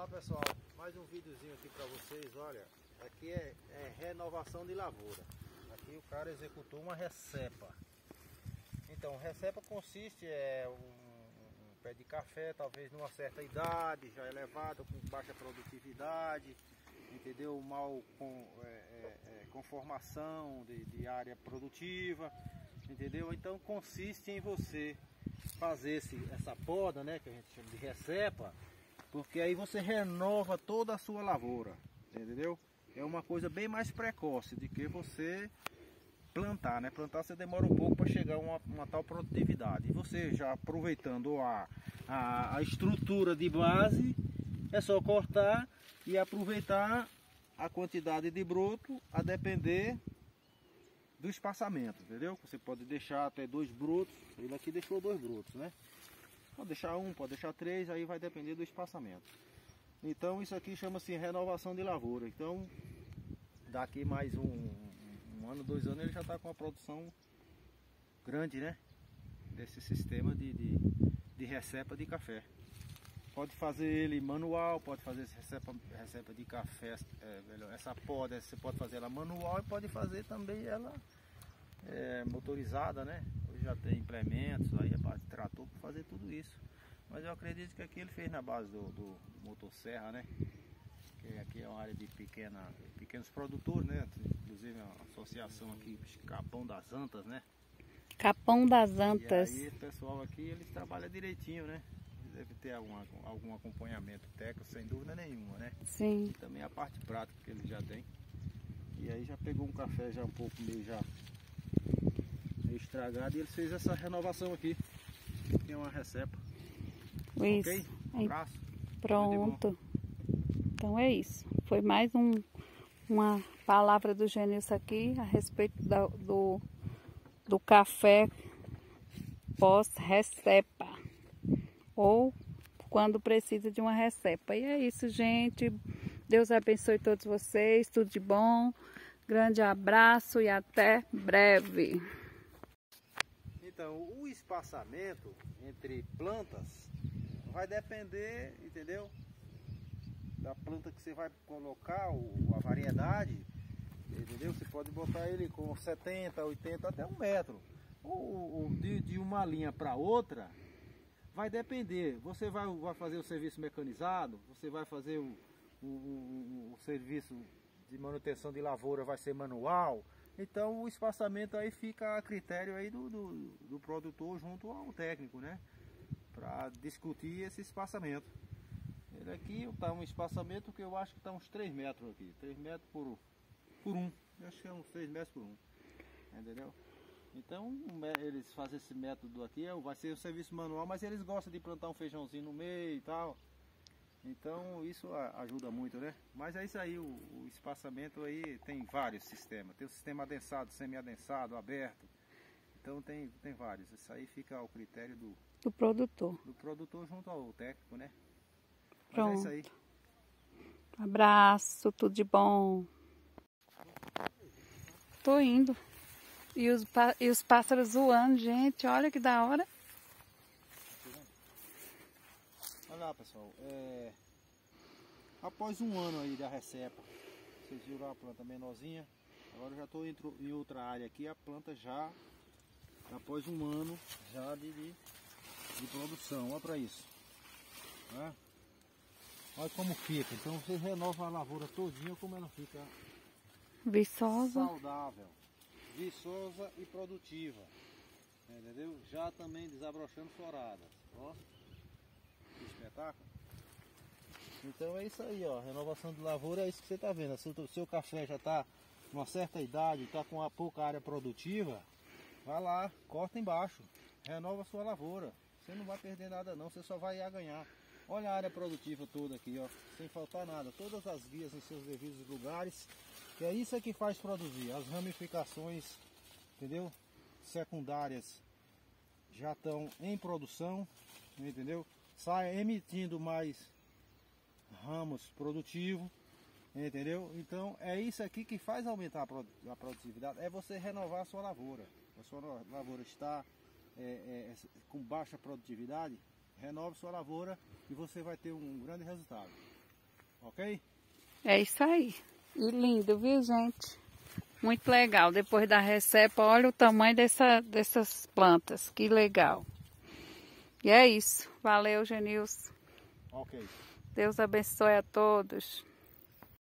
Olá pessoal, mais um videozinho aqui para vocês, olha, aqui é, é, renovação de lavoura. Aqui o cara executou uma recepa. Então, recepa consiste é um, um pé de café, talvez numa certa idade, já elevado, com baixa produtividade, entendeu? Mal com é, é, é conformação de, de área produtiva, entendeu? Então consiste em você fazer esse, essa poda, né, que a gente chama de recepa, porque aí você renova toda a sua lavoura, entendeu? É uma coisa bem mais precoce do que você plantar, né? Plantar você demora um pouco para chegar a uma, uma, tal produtividade. E você já aproveitando a, a, a estrutura de base, é só cortar e aproveitar a quantidade de broto a depender do espaçamento, entendeu? Você pode deixar até dois brotos, ele aqui deixou dois brotos, né? Pode deixar um, pode deixar três, aí vai depender do espaçamento. Então isso aqui chama-se renovação de lavoura. Então daqui mais um, um ano, dois anos ele já está com uma produção grande, né? Desse sistema de, de, de recepa de café. Pode fazer ele manual, pode fazer recepa, recepa de café, é, essa poda, você pode fazer ela manual e pode fazer também ela é, motorizada, né? Já tem implementos, aí a base de trator para fazer tudo isso. Mas eu acredito que aqui ele fez na base do, do, do motosserra, né? Que aqui é uma área de pequena, pequenos produtores, né? Inclusive a associação aqui, Capão das Antas, né? Capão das Antas. E aí o pessoal aqui, eles trabalham direitinho, né? Deve ter algum, algum acompanhamento técnico, sem dúvida nenhuma, né? Sim. E também a parte prática que ele já tem. E aí já pegou um café já um pouco meio já estragado e ele fez essa renovação aqui. Tem uma recepa. Isso. Ok? Um abraço. Pronto. Então é isso. Foi mais um, uma palavra do Genilson aqui a respeito da, do, do café pós-recepa. Ou quando precisa de uma recepa. E é isso, gente. Deus abençoe todos vocês. Tudo de bom. Grande abraço e até breve. Então, o espaçamento entre plantas vai depender, entendeu? Da planta que você vai colocar, a variedade, entendeu? Você pode botar ele com 70, 80, até um metro. Ou, de, de uma linha para outra, vai depender. Você vai, vai fazer o serviço mecanizado, você vai fazer o, o, o, o serviço de manutenção de lavoura, vai ser manual. Então o espaçamento aí fica a critério aí do, do, do produtor junto ao técnico, né? Para discutir esse espaçamento. Ele aqui está um espaçamento que eu acho que está uns 3 metros aqui. 3 metros por, por 1. Eu acho que é uns 3 metros por 1. Entendeu? Então eles fazem esse método aqui, é vai ser o serviço manual, mas eles gostam de plantar um feijãozinho no meio e tal. Então isso ajuda muito, né? Mas é isso aí, o, o espaçamento aí tem vários sistemas. Tem o sistema adensado, semi-adensado, aberto. Então tem, tem vários. Isso aí fica ao critério do, do produtor. Do produtor junto ao técnico, né? Pronto. Mas é isso aí. Abraço, tudo de bom. Tô indo. E os, e os pássaros voando, gente. Olha que da hora. Lá pessoal, é... após um ano aí da recepa, vocês viram a planta menorzinha, agora eu já estou em outra área aqui, a planta já, após um ano já de, de, de produção, olha para isso. Né? Olha como fica, então você renova a lavoura todinha como ela fica viçosa, saudável, viçosa e produtiva. Entendeu? Já também desabrochando floradas. Ó espetáculo. Então é isso aí, ó. Renovação de lavoura é isso que você está vendo. Se o seu café já está numa certa idade, está com uma pouca área produtiva, vai lá, corta embaixo, renova sua lavoura. Você não vai perder nada não, você só vai a ganhar. Olha a área produtiva toda aqui, ó, sem faltar nada. Todas as guias em seus devidos lugares. É isso que faz produzir. As ramificações, entendeu? Secundárias já estão em produção, entendeu? sai emitindo mais ramos produtivos, entendeu? Então é isso aqui que faz aumentar a produtividade, é você renovar a sua lavoura. A sua lavoura está é, é, é, com baixa produtividade, renove sua lavoura e você vai ter um grande resultado. Ok? É isso aí. E lindo, viu gente? Muito legal. Depois da recepa, olha o tamanho dessa, dessas plantas. Que legal. E é isso. Valeu, Genilson. Ok. Deus abençoe a todos.